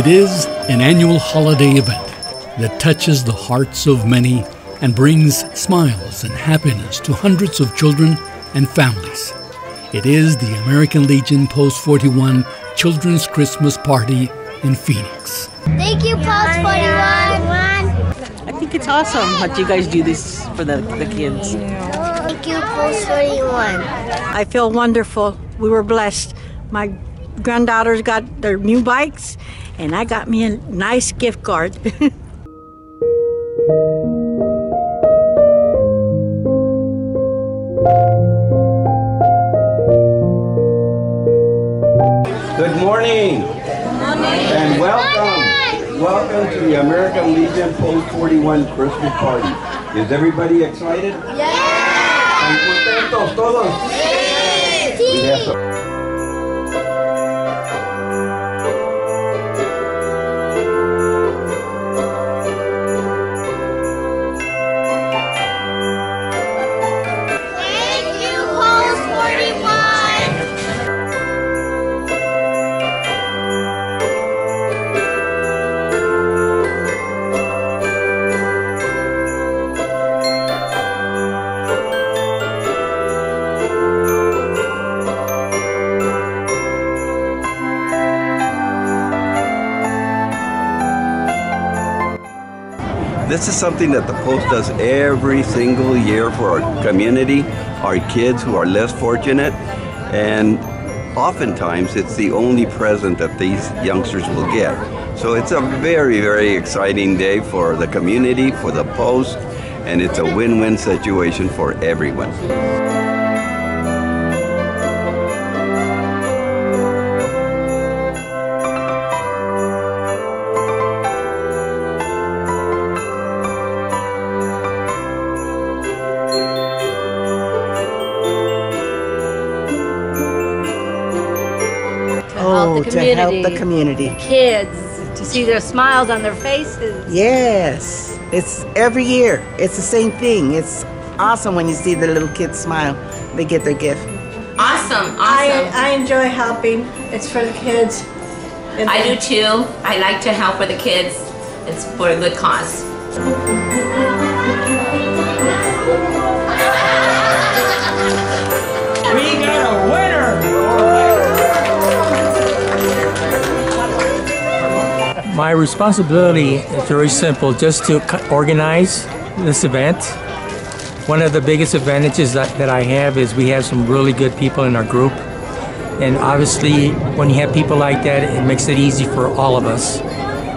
It is an annual holiday event that touches the hearts of many and brings smiles and happiness to hundreds of children and families. It is the American Legion Post 41 Children's Christmas Party in Phoenix. Thank you, Post 41. I think it's awesome that you guys do this for the, the kids. Thank you, Post 41. I feel wonderful. We were blessed. My granddaughters got their new bikes, and I got me a nice gift card. Good morning. And welcome. Welcome to the American Legion Post 41 Christmas party. Is everybody excited? ¿Están contentos todos? Eso. Thank This is something that the Post does every single year for our community, our kids who are less fortunate, and oftentimes it's the only present that these youngsters will get. So it's a very, very exciting day for the community, for the Post, and it's a win-win situation for everyone. Oh, the to help the community. community. kids to see their smiles on their faces. Yes, it's every year. It's the same thing. It's awesome when you see the little kids smile. They get their gift. Awesome, I, awesome. I enjoy helping. It's for the kids. And I, do too. I like to help with the kids. It's for a good cause. My responsibility is very simple, just to organize this event. One of the biggest advantages that, that I have is we have some really good people in our group. And obviously, when you have people like that, it makes it easy for all of us.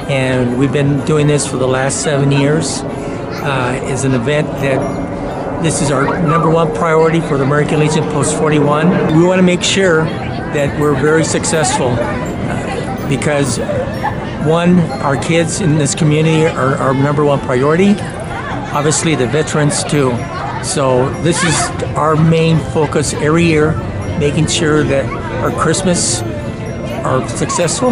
And we've been doing this for the last seven years. Uh, it's an event that this is our number one priority for the American Legion Post 41. We want to make sure that we're very successful uh, because, one, our kids in this community are our number one priority. Obviously, the veterans too. So, this is our main focus every year, making sure that our Christmas are successful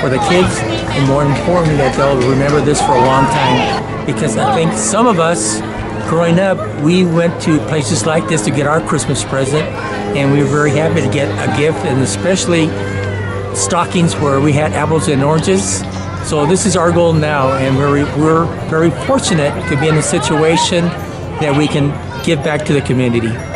for the kids, and more importantly, that they'll remember this for a long time. Because I think some of us, growing up, we went to places like this to get our Christmas present, and we were very happy to get a gift, and especially stockings where we had apples and oranges. So this is our goal now, and we're we're very fortunate to be in a situation that we can give back to the community.